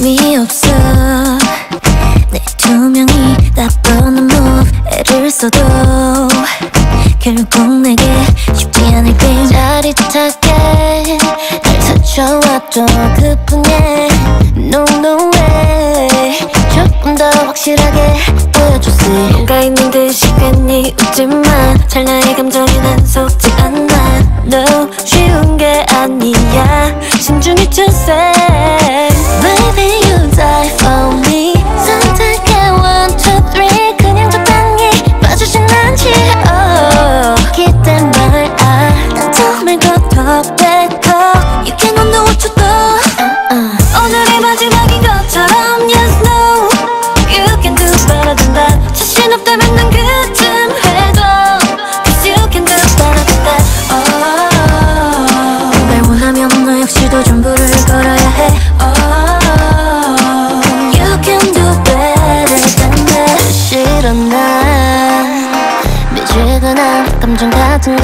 미 없어. 내두 명이 나쁜 몸애를 써도 결국 내게 쉽지 않을 게 짜릿하게 날 찾아왔던 그뿐에 No no way 조금 더 확실하게 보여줬어 뭔가 있는 듯 시간이 웃지만 찰나의 감정이 난 속지 않아. No 쉬운 게 아니야. 신중히 투세. 뜨거나 감정 같은 거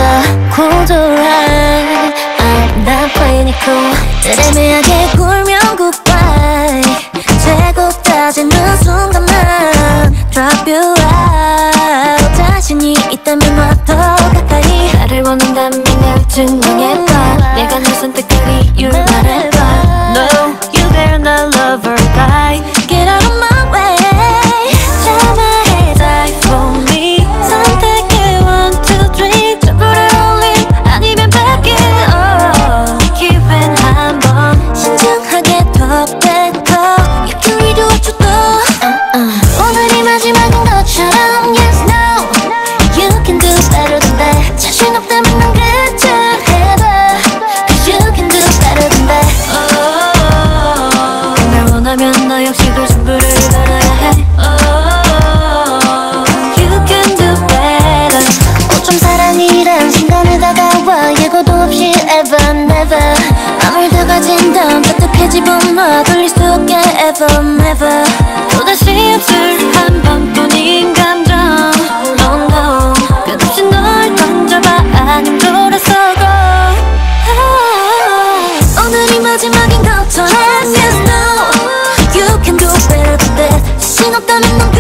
고조할 I'm not playing it cool 애매하게 굴면 goodbye. 최고 따지는 순간 난 drop you out. 자신이 있다면 뭐 더 가까이. 나를 원한다면 날 증명해 나 돌릴 수 없게 ever never. 또다시 압술한 번뿐인 감정. No no 끝없이 널 던져봐. 아님 돌아서고 oh, 아, 오늘이 마지막인 것처럼. Yes no. You can do better than that. 신없다면 넌